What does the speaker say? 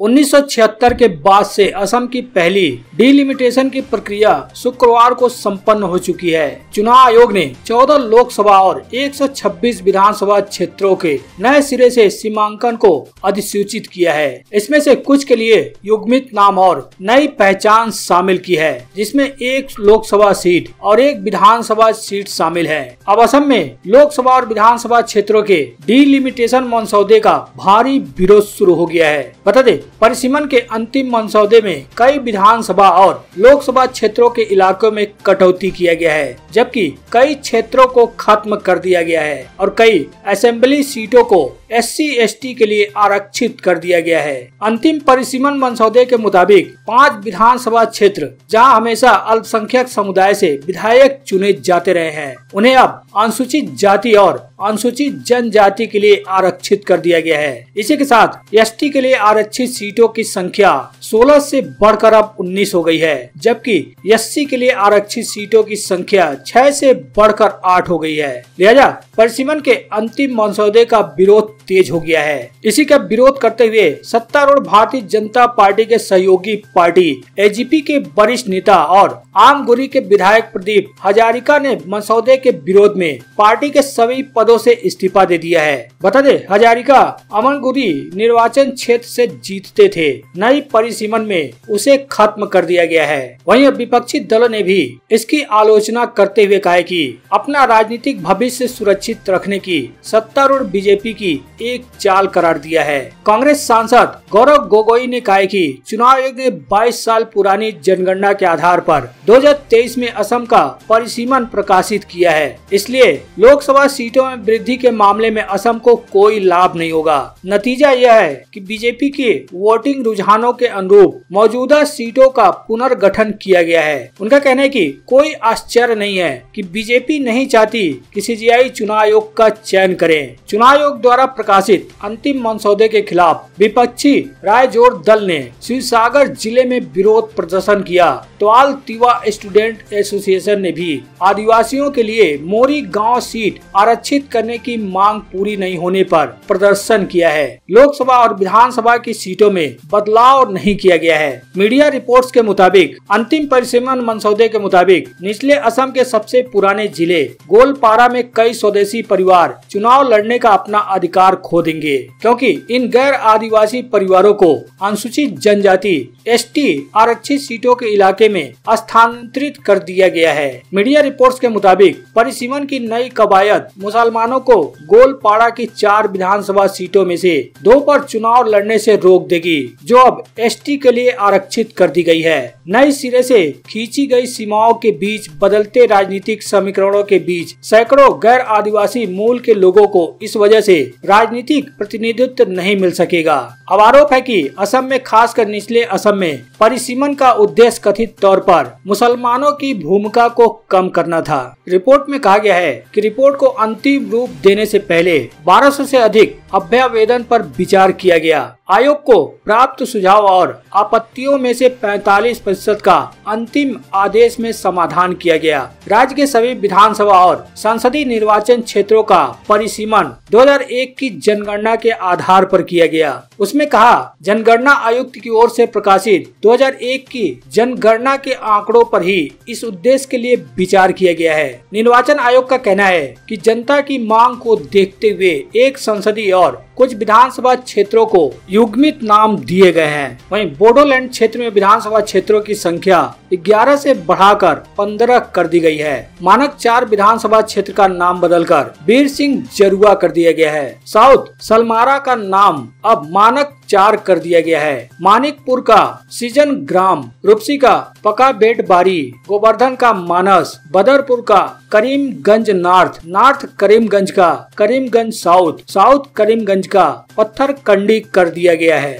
1976 के बाद से असम की पहली डिलिमिटेशन की प्रक्रिया शुक्रवार को संपन्न हो चुकी है। चुनाव आयोग ने 14 लोकसभा और 126 विधानसभा क्षेत्रों के नए सिरे से सीमांकन को अधिसूचित किया है। इसमें से कुछ के लिए युग्मित नाम और नई पहचान शामिल की है, जिसमें एक लोकसभा सीट और एक विधानसभा सीट शामिल है। अब असम में लोकसभा और विधानसभा क्षेत्रों के डिलिमिटेशन मसौदे का भारी विरोध शुरू हो गया है। बता दें परिसीमन के अंतिम मनसौदे में कई विधानसभा और लोकसभा क्षेत्रों के इलाकों में कटौती किया गया है, जबकि कई क्षेत्रों को खत्म कर दिया गया है और कई असेंबली सीटों को एस सी के लिए आरक्षित कर दिया गया है। अंतिम परिसीमन मनसौदे के मुताबिक पाँच विधानसभा क्षेत्र, जहाँ हमेशा अल्पसंख्यक समुदाय से विधायक चुने जाते रहे हैं, उन्हें अब अनुसूचित जाति और अनुसूचित जनजाति के लिए आरक्षित कर दिया गया है। इसी के साथ एसटी के लिए आरक्षित सीटों की संख्या 16 से बढ़कर अब 19 हो गई है, जबकि एससी के लिए आरक्षित सीटों की संख्या 6 से बढ़कर 8 हो गई है। लिहाजा परिसीमन के अंतिम मसौदे का विरोध तेज हो गया है। इसी का विरोध करते हुए सत्तारूढ़ भारतीय जनता पार्टी के सहयोगी पार्टी एजीपी के वरिष्ठ नेता और आमगुरी के विधायक प्रदीप हजारिका ने मसौदे के विरोध में पार्टी के सभी पदों से इस्तीफा दे दिया है। बता दे, हजारिका अमन गुरी निर्वाचन क्षेत्र से जीतते थे। नई परिसीमन में उसे खत्म कर दिया गया है। वहीं विपक्षी दलों ने भी इसकी आलोचना करते हुए कहा कि अपना राजनीतिक भविष्य सुरक्षित रखने की सत्तारूढ़ बीजेपी की एक चाल करार दिया है। कांग्रेस सांसद गौरव गोगोई ने कहा कि चुनाव आयोग ने 22 साल पुरानी जनगणना के आधार पर 2023 में असम का परिसीमन प्रकाशित किया है। इसलिए लोकसभा सीटों में वृद्धि के मामले में असम को कोई लाभ नहीं होगा। नतीजा यह है कि बीजेपी के वोटिंग रुझानों के अनुरूप मौजूदा सीटों का पुनर्गठन किया गया है। उनका कहना है कि कोई आश्चर्य नहीं है कि बीजेपी नहीं चाहती कि सीजीआई चुनाव आयोग का चयन करे। चुनाव आयोग द्वारा प्रकाशित अंतिम मसौदे के खिलाफ विपक्षी राय ज़ोर दल ने शिवसागर ज़िले में विरोध प्रदर्शन किया। तो आल तिवा स्टूडेंट एसोसिएशन ने भी आदिवासियों के लिए मोरी गाँव सीट आरक्षित करने की मांग पूरी नहीं होने पर प्रदर्शन किया है। लोकसभा और विधानसभा की सीटों में बदलाव नहीं किया गया है। मीडिया रिपोर्ट्स के मुताबिक, अंतिम परिसीमन मसौदे के मुताबिक, निचले असम के सबसे पुराने ज़िले, गोलपारा में कई स्वदेशी परिवार चुनाव लड़ने का अपना अधिकार खो देंगे। क्योंकि इन गैर आदिवासी परिवारों को अनुसूचित जनजाति, एसटी, आरक्षित सीटों के इलाके में स्थानांतरित कर दिया गया है। मीडिया रिपोर्ट्स के मुताबिक, परिसीमन की नई कवायद मुसलमानों को गोलपाड़ा की चार विधानसभा सीटों में से दो पर चुनाव लड़ने से रोक देगी, जो अब एसटी के लिए आरक्षित कर दी गई है। नई सिरे से खींची गई सीमाओं के बीच बदलते राजनीतिक समीकरणों के बीच सैकड़ों गैर आदिवासी मूल के लोगों को इस वजह से राजनीतिक प्रतिनिधित्व नहीं मिल सकेगा। अब आरोप है कि असम में, खासकर निचले असम में, परिसीमन का उद्देश्य कथित तौर पर मुसलमानों की भूमिका को कम करना था। रिपोर्ट में कहा गया है कि रिपोर्ट को अंतिम रूप देने से पहले 1200 से अधिक अभ्यावेदन पर विचार किया गया। आयोग को प्राप्त सुझाव और आपत्तियों में से 45 प्रतिशत का अंतिम आदेश में समाधान किया गया। राज्य के सभी विधानसभा और संसदीय निर्वाचन क्षेत्रों का परिसीमन 2001 की जनगणना के आधार पर किया गया। उसमें कहा, जनगणना आयुक्त की ओर से प्रकाशित 2001 की जनगणना के आंकड़ों पर ही इस उद्देश्य के लिए विचार किया गया है। निर्वाचन आयोग का कहना है कि जनता की मांग को देखते हुए एक संसदीय और कुछ विधानसभा क्षेत्रों को युग्मित नाम दिए गए हैं। वहीं बोडोलैंड क्षेत्र में विधानसभा क्षेत्रों की संख्या 11 से बढ़ाकर 15 कर दी गई है। मानक चार विधानसभा क्षेत्र का नाम बदलकर वीर सिंह जरुआ कर दिया गया है। साउथ, सलमारा का नाम अब मानक चार कर दिया गया है। मानिकपुर का सीज़न ग्राम, रूपसी का पका बेट बारी गोवर्धन का मानस, बदरपुर का करीमगंज नॉर्थ नॉर्थ करीमगंज का करीमगंज साउथ साउथ करीमगंज का पत्थर कंडी कर दिया गया है।